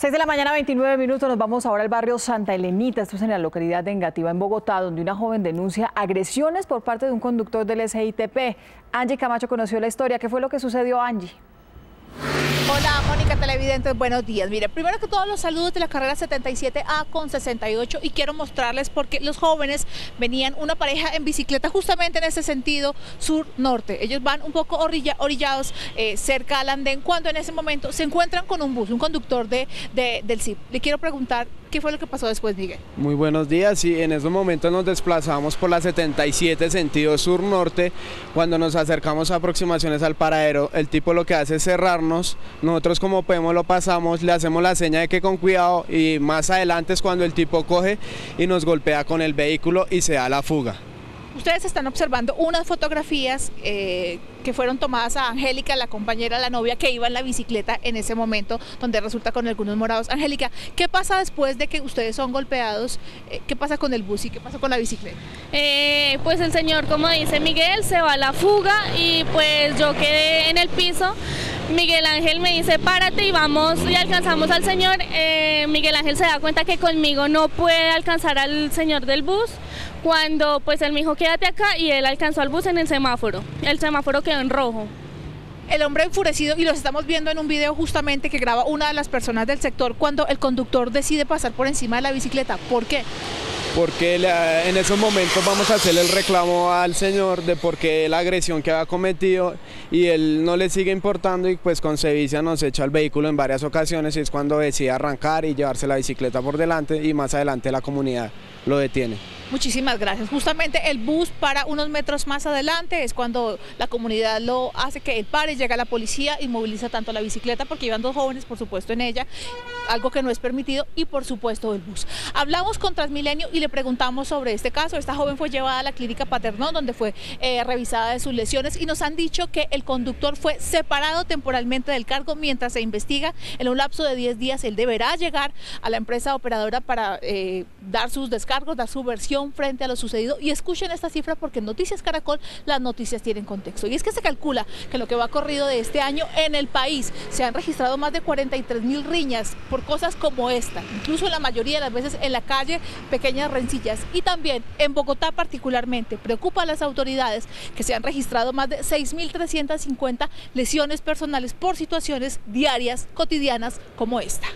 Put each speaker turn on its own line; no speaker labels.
6 de la mañana, 29 minutos. Nos vamos ahora al barrio Santa Elenita. Esto es en la localidad de Engativa, en Bogotá, donde una joven denuncia agresiones por parte de un conductor del SITP. Angie Camacho conoció la historia. ¿Qué fue lo que sucedió, Angie?
Hola Mónica Televidentes, buenos días. Mire, primero que todo los saludos de la carrera 77A con 68 y quiero mostrarles porque los jóvenes venían una pareja en bicicleta justamente en ese sentido sur-norte. Ellos van un poco orillados eh, cerca al andén cuando en ese momento se encuentran con un bus, un conductor de, del CIP. Le quiero preguntar ¿Qué fue lo que pasó después, Miguel?
Muy buenos días. y en esos momentos nos desplazamos por la 77 sentido sur-norte. Cuando nos acercamos a aproximaciones al paradero, el tipo lo que hace es cerrarnos. Nosotros como podemos lo pasamos, le hacemos la seña de que con cuidado y más adelante es cuando el tipo coge y nos golpea con el vehículo y se da la fuga.
Ustedes están observando unas fotografías eh, que fueron tomadas a Angélica, la compañera, la novia que iba en la bicicleta en ese momento, donde resulta con algunos morados. Angélica, ¿qué pasa después de que ustedes son golpeados? Eh, ¿Qué pasa con el bus y qué pasa con la bicicleta?
Eh, pues el señor, como dice Miguel, se va a la fuga y pues yo quedé en el piso. Miguel Ángel me dice, párate y vamos y alcanzamos al señor. Miguel Ángel se da cuenta que conmigo no puede alcanzar al señor del bus cuando pues él me dijo quédate acá y él alcanzó al bus en el semáforo. El semáforo quedó en rojo.
El hombre enfurecido, y los estamos viendo en un video justamente que graba una de las personas del sector cuando el conductor decide pasar por encima de la bicicleta. ¿Por qué?
Porque en esos momentos vamos a hacerle el reclamo al señor de por qué la agresión que ha cometido y él no le sigue importando y pues con sevicia nos echa el vehículo en varias ocasiones y es cuando decide arrancar y llevarse la bicicleta por delante y más adelante la comunidad lo detiene.
Muchísimas gracias. Justamente el bus para unos metros más adelante es cuando la comunidad lo hace que él pare, llega la policía y moviliza tanto la bicicleta porque iban dos jóvenes, por supuesto, en ella, algo que no es permitido y por supuesto el bus. Hablamos con Transmilenio y le preguntamos sobre este caso. Esta joven fue llevada a la clínica Paternón donde fue eh, revisada de sus lesiones y nos han dicho que el conductor fue separado temporalmente del cargo mientras se investiga. En un lapso de 10 días él deberá llegar a la empresa operadora para eh, dar sus descargos, dar su versión frente a lo sucedido y escuchen esta cifra porque en Noticias Caracol las noticias tienen contexto. Y es que se calcula que lo que va corrido de este año en el país se han registrado más de 43 mil riñas por cosas como esta, incluso la mayoría de las veces en la calle, pequeñas rencillas y también en Bogotá particularmente. Preocupa a las autoridades que se han registrado más de 6.350 lesiones personales por situaciones diarias, cotidianas como esta.